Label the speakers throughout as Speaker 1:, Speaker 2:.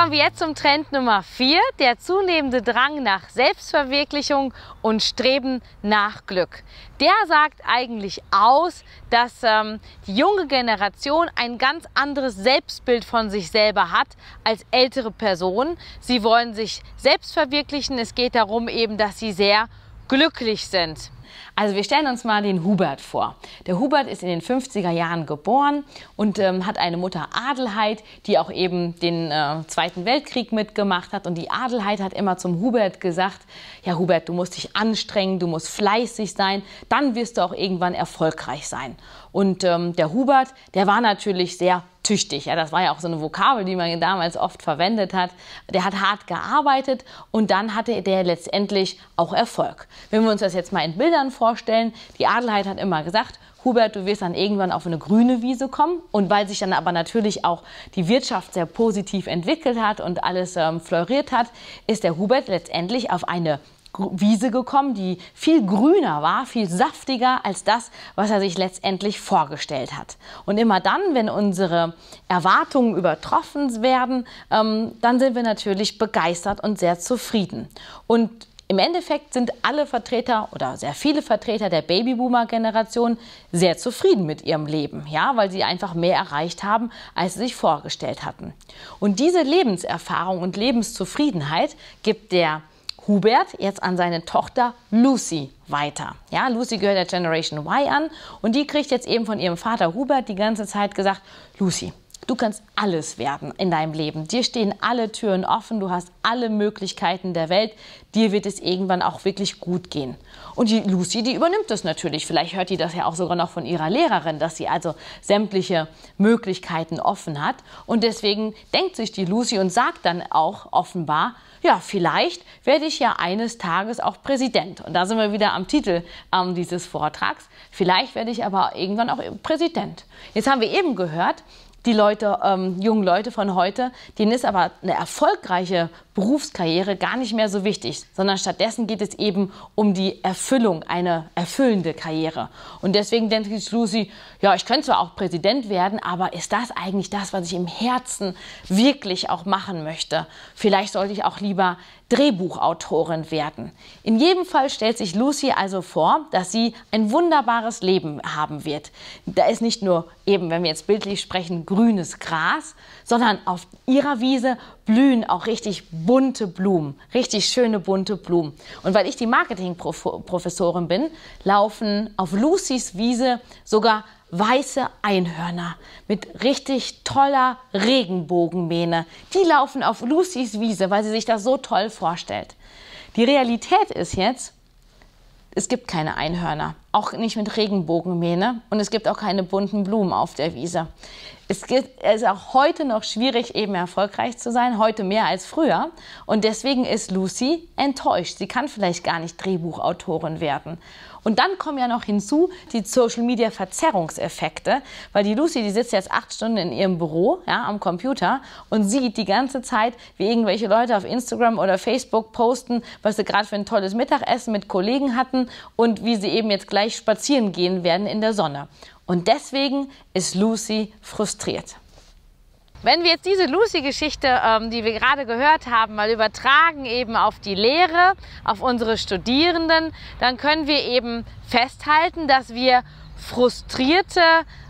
Speaker 1: kommen wir jetzt zum Trend Nummer 4, der zunehmende Drang nach Selbstverwirklichung und Streben nach Glück. Der sagt eigentlich aus, dass ähm, die junge Generation ein ganz anderes Selbstbild von sich selber hat als ältere Personen. Sie wollen sich selbst verwirklichen. Es geht darum eben, dass sie sehr glücklich sind. Also wir stellen uns mal den Hubert vor. Der Hubert ist in den 50er Jahren geboren und ähm, hat eine Mutter Adelheid, die auch eben den äh, Zweiten Weltkrieg mitgemacht hat. Und die Adelheid hat immer zum Hubert gesagt, ja Hubert, du musst dich anstrengen, du musst fleißig sein, dann wirst du auch irgendwann erfolgreich sein. Und ähm, der Hubert, der war natürlich sehr tüchtig. Ja, das war ja auch so eine Vokabel, die man damals oft verwendet hat. Der hat hart gearbeitet und dann hatte der letztendlich auch Erfolg. Wenn wir uns das jetzt mal in Bildern vorstellen, die Adelheid hat immer gesagt, Hubert, du wirst dann irgendwann auf eine grüne Wiese kommen. Und weil sich dann aber natürlich auch die Wirtschaft sehr positiv entwickelt hat und alles ähm, floriert hat, ist der Hubert letztendlich auf eine Wiese gekommen, die viel grüner war, viel saftiger als das, was er sich letztendlich vorgestellt hat. Und immer dann, wenn unsere Erwartungen übertroffen werden, ähm, dann sind wir natürlich begeistert und sehr zufrieden. Und im Endeffekt sind alle Vertreter oder sehr viele Vertreter der Babyboomer-Generation sehr zufrieden mit ihrem Leben, ja, weil sie einfach mehr erreicht haben, als sie sich vorgestellt hatten. Und diese Lebenserfahrung und Lebenszufriedenheit gibt der Hubert jetzt an seine Tochter Lucy weiter. Ja, Lucy gehört der Generation Y an und die kriegt jetzt eben von ihrem Vater Hubert die ganze Zeit gesagt, Lucy, Du kannst alles werden in deinem Leben. Dir stehen alle Türen offen, du hast alle Möglichkeiten der Welt. Dir wird es irgendwann auch wirklich gut gehen. Und die Lucy, die übernimmt das natürlich. Vielleicht hört die das ja auch sogar noch von ihrer Lehrerin, dass sie also sämtliche Möglichkeiten offen hat. Und deswegen denkt sich die Lucy und sagt dann auch offenbar, ja, vielleicht werde ich ja eines Tages auch Präsident. Und da sind wir wieder am Titel ähm, dieses Vortrags. Vielleicht werde ich aber irgendwann auch Präsident. Jetzt haben wir eben gehört, die Leute, ähm, jungen Leute von heute, denen ist aber eine erfolgreiche Berufskarriere gar nicht mehr so wichtig, sondern stattdessen geht es eben um die Erfüllung, eine erfüllende Karriere. Und deswegen denkt sich Lucy, ja, ich könnte zwar auch Präsident werden, aber ist das eigentlich das, was ich im Herzen wirklich auch machen möchte? Vielleicht sollte ich auch lieber Drehbuchautorin werden. In jedem Fall stellt sich Lucy also vor, dass sie ein wunderbares Leben haben wird. Da ist nicht nur eben, wenn wir jetzt bildlich sprechen, grünes Gras, sondern auf ihrer Wiese blühen auch richtig bunte Blumen, richtig schöne bunte Blumen. Und weil ich die Marketingprofessorin bin, laufen auf Lucys Wiese sogar weiße Einhörner mit richtig toller Regenbogenmähne. Die laufen auf Lucys Wiese, weil sie sich das so toll vorstellt. Die Realität ist jetzt, es gibt keine Einhörner, auch nicht mit Regenbogenmähne und es gibt auch keine bunten Blumen auf der Wiese. Es ist auch heute noch schwierig, eben erfolgreich zu sein, heute mehr als früher. Und deswegen ist Lucy enttäuscht. Sie kann vielleicht gar nicht Drehbuchautorin werden. Und dann kommen ja noch hinzu die Social Media Verzerrungseffekte, weil die Lucy, die sitzt jetzt acht Stunden in ihrem Büro, ja, am Computer und sieht die ganze Zeit, wie irgendwelche Leute auf Instagram oder Facebook posten, was sie gerade für ein tolles Mittagessen mit Kollegen hatten und wie sie eben jetzt gleich spazieren gehen werden in der Sonne. Und deswegen ist Lucy frustriert. Wenn wir jetzt diese Lucy-Geschichte, ähm, die wir gerade gehört haben, mal übertragen eben auf die Lehre, auf unsere Studierenden, dann können wir eben festhalten, dass wir frustrierte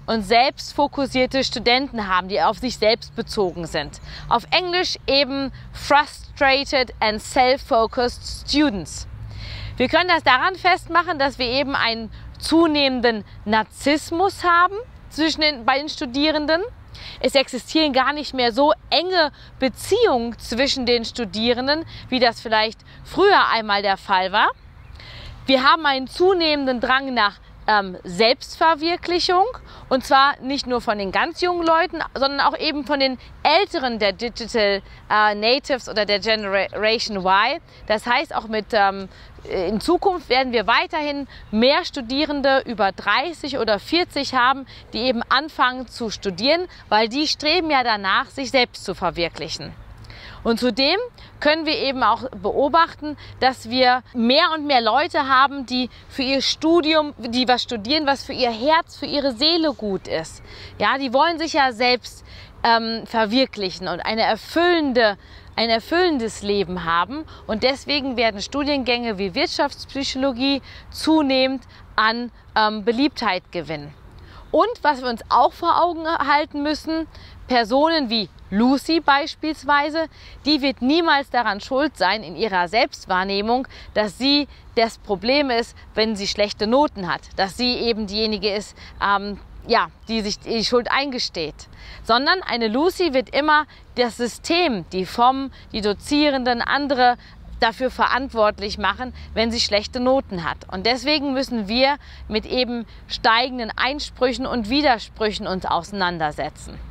Speaker 1: und selbstfokussierte Studenten haben, die auf sich selbst bezogen sind. Auf Englisch eben frustrated and self-focused students. Wir können das daran festmachen, dass wir eben einen zunehmenden Narzissmus haben zwischen den, bei den Studierenden es existieren gar nicht mehr so enge Beziehungen zwischen den Studierenden, wie das vielleicht früher einmal der Fall war. Wir haben einen zunehmenden Drang nach ähm, Selbstverwirklichung und zwar nicht nur von den ganz jungen Leuten, sondern auch eben von den Älteren der Digital äh, Natives oder der Generation Y. Das heißt auch mit ähm, in Zukunft werden wir weiterhin mehr Studierende über 30 oder 40 haben, die eben anfangen zu studieren, weil die streben ja danach, sich selbst zu verwirklichen. Und zudem können wir eben auch beobachten, dass wir mehr und mehr Leute haben, die für ihr Studium, die was studieren, was für ihr Herz, für ihre Seele gut ist. Ja, die wollen sich ja selbst ähm, verwirklichen und eine erfüllende, ein erfüllendes Leben haben. Und deswegen werden Studiengänge wie Wirtschaftspsychologie zunehmend an ähm, Beliebtheit gewinnen. Und was wir uns auch vor Augen halten müssen, Personen wie Lucy beispielsweise, die wird niemals daran schuld sein in ihrer Selbstwahrnehmung, dass sie das Problem ist, wenn sie schlechte Noten hat, dass sie eben diejenige ist, ähm, ja, die sich die Schuld eingesteht, sondern eine Lucy wird immer das System, die FOM, die Dozierenden, andere dafür verantwortlich machen, wenn sie schlechte Noten hat. Und deswegen müssen wir mit eben steigenden Einsprüchen und Widersprüchen uns auseinandersetzen.